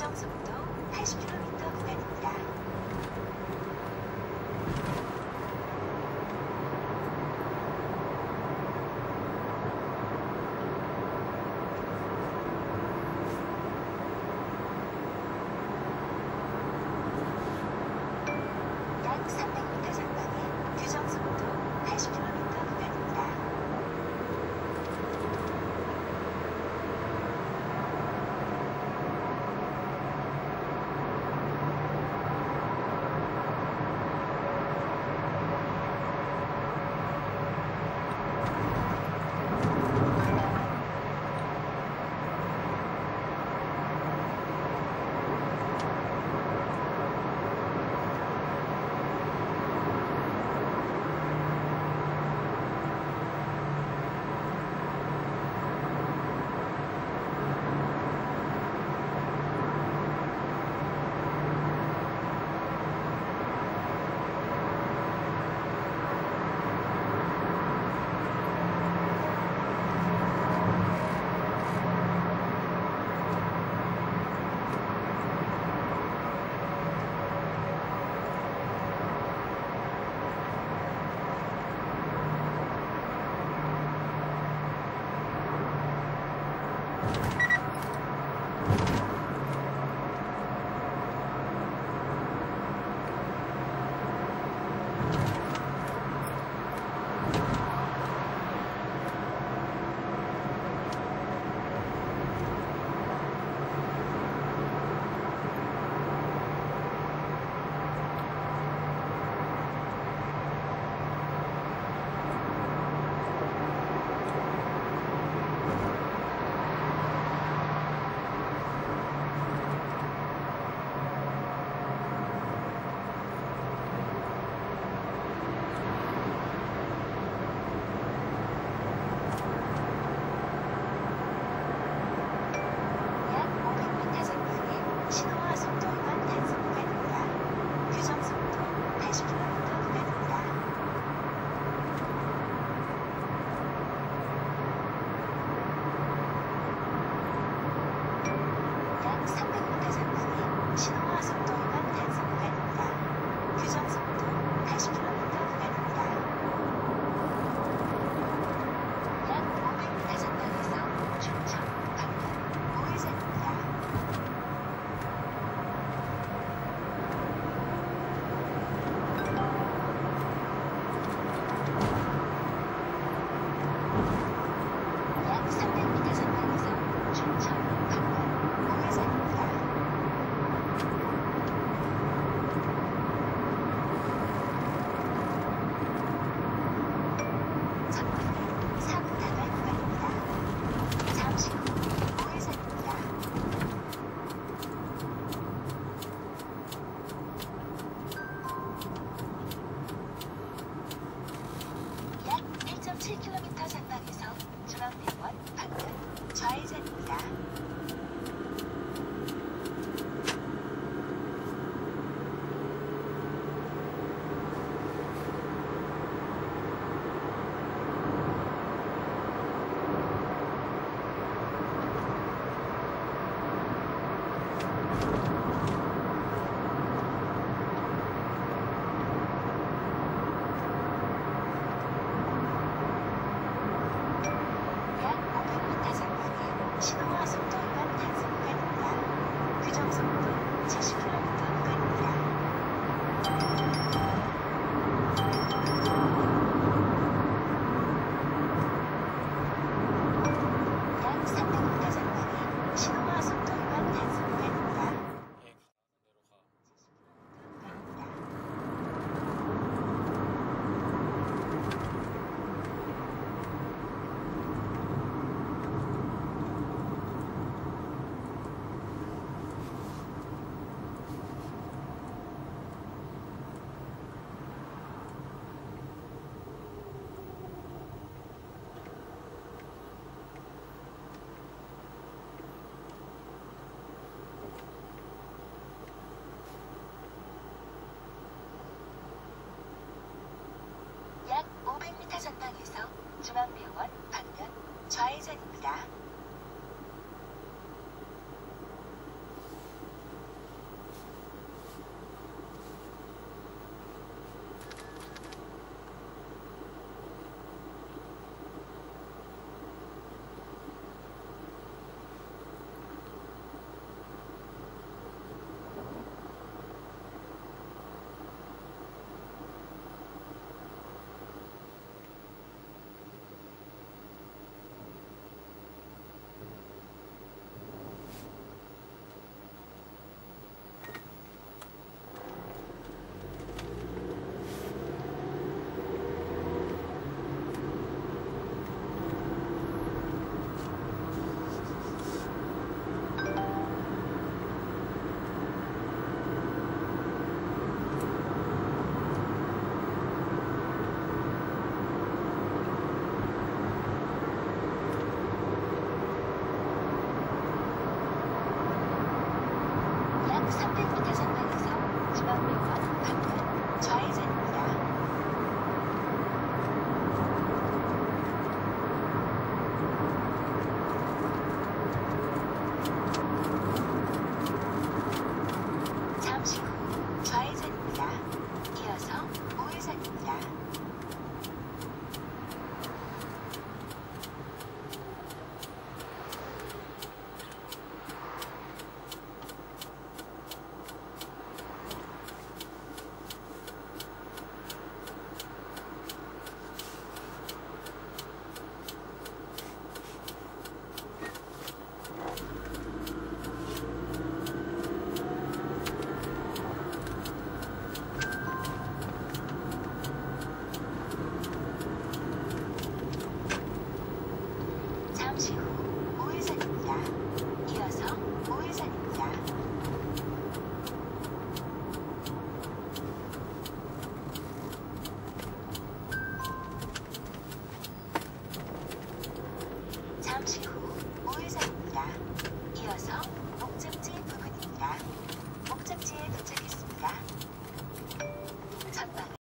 고성속도 80km 你 Sampai.